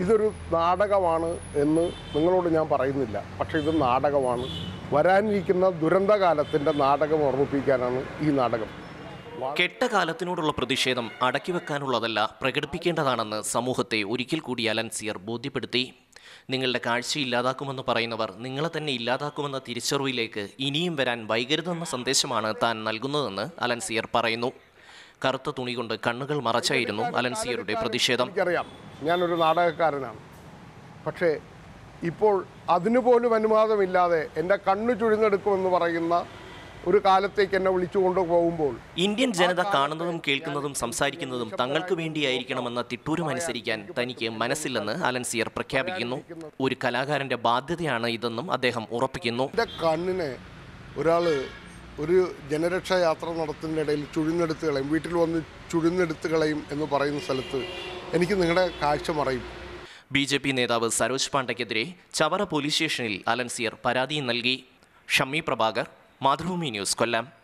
ഇതൊരു നാടകമാണ് എന്ന് നിങ്ങളോട് ഞാൻ പറയുന്നില്ല. പക്ഷേ ഇത് നാടകമാണ്. വരാനിരിക്കുന്ന ദുരന്തകാലത്തിന്റെ നാടകം ഓർമ്മിപ്പിക്കാനാണ് ഈ നാടകം. കെട്ടകാലത്തിനോടുള്ള പ്രതിഷേധം അടക്കി വെക്കാനുള്ളതല്ല പ്രകടിപ്പിക്കേണ്ടതാണെന്ന് സമൂഹത്തെ ഒരിക്കൽ കൂടി അലൻസിയർ ബോധ്യപ്പെടുത്തി. നിങ്ങളുടെ കാഴ്ച ഇല്ലാതാക്കുമെന്ന് പറയുന്നവർ നിങ്ങളെ തന്നെ ഇല്ലാതാക്കുമെന്ന തിരിച്ചറിവിലേക്ക് ഇനിയും വരാൻ വൈകരുതെന്ന സന്ദേശമാണ് താൻ നൽകുന്നതെന്ന് അലൻസിയർ പറയുന്നു. കറുത്ത തുണി കൊണ്ട് കണ്ണുകൾ മറച്ചായിരുന്നു അലൻസിയറുടെ പ്രതിഷേധം. ഞാനൊരു നാടകക്കാരനാണ്. പക്ഷേ ഇപ്പോൾ അതിനുപോലും അനുവാദമില്ലാതെ എന്റെ കണ്ണു ചുഴിഞ്ഞെടുക്കുമെന്ന് പറയുന്ന ഒരു കാലത്തേക്ക് എന്നെ വിളിച്ചു കൊണ്ടുപോകുമ്പോൾ ഇന്ത്യൻ ജനത കാണുന്നതും കേൾക്കുന്നതും സംസാരിക്കുന്നതും തങ്ങൾക്ക് വേണ്ടിയായിരിക്കണമെന്ന തിട്ടൂരം അനുസരിക്കാൻ തനിക്ക് മനസ്സില്ലെന്ന് അലൻസിയർ പ്രഖ്യാപിക്കുന്നു. ഒരു കലാകാരന്റെ ബാധ്യതയാണ് ഇതെന്നും അദ്ദേഹം ഉറപ്പിക്കുന്നു. എന്റെ കണ്ണിനെ ഒരാൾ ഒരു ജനരക്ഷാ യാത്ര നടത്തുന്നതിനിടയിൽ ചുഴിഞ്ഞെടുത്ത് കളയും വീട്ടിൽ വന്ന് ചുഴിഞ്ഞെടുത്ത് കളയും എന്ന് പറയുന്ന സ്ഥലത്ത് എനിക്ക് നിങ്ങളുടെ കാഴ്ച മറയും. ബി ജെ പി നേതാവ് സരോജ് പാണ്ഡയ്ക്കെതിരെ ചവറ പോലീസ് സ്റ്റേഷനിൽ അലൻസിയർ പരാതിയും നൽകി. ഷമ്മി പ്രഭാകർ മാതൃഭൂമി ന്യൂസ് കൊല്ലം.